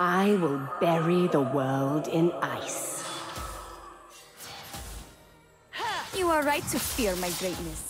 I will bury the world in ice. You are right to fear my greatness.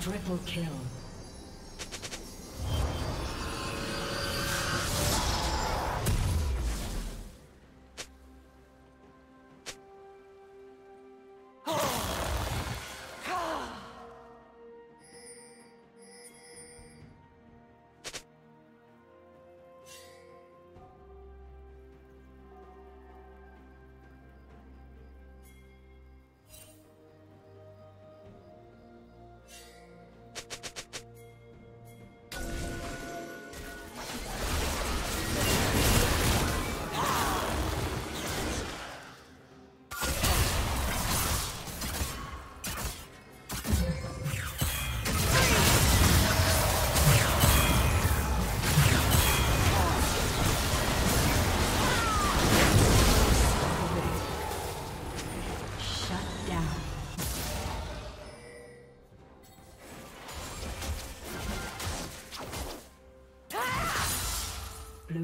Triple kill.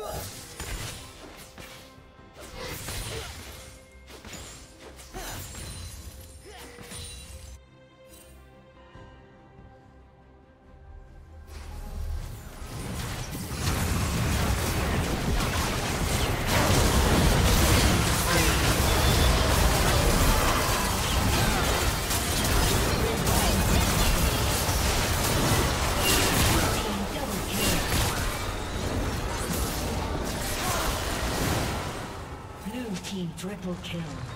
Blue triple kill.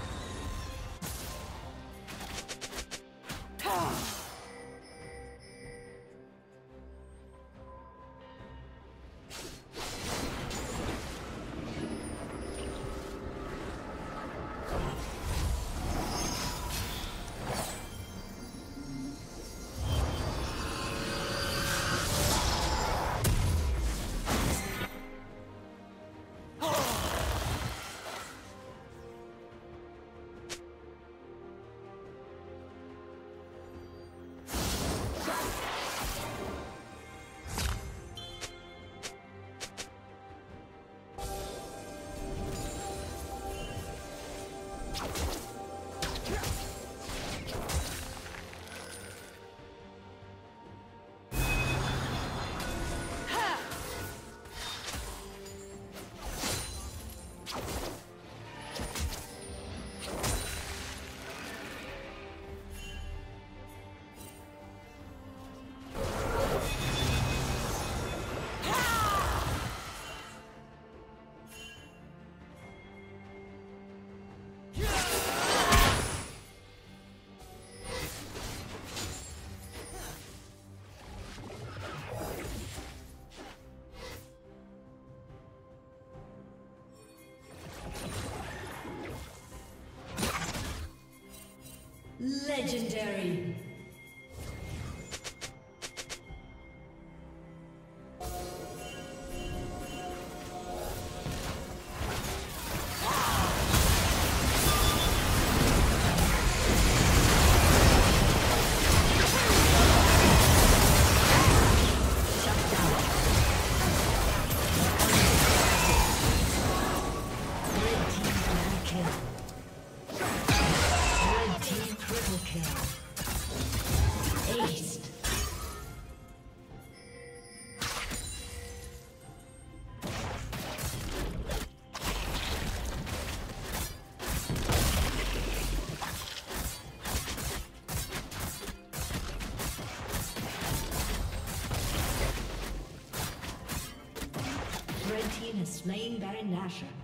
Legendary. Slain Baron Nashor.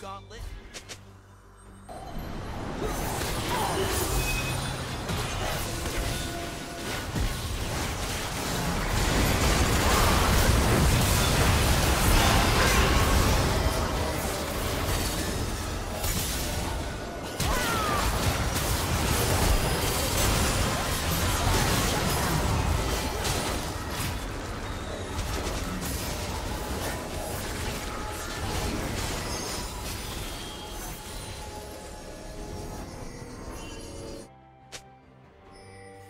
Gauntlet.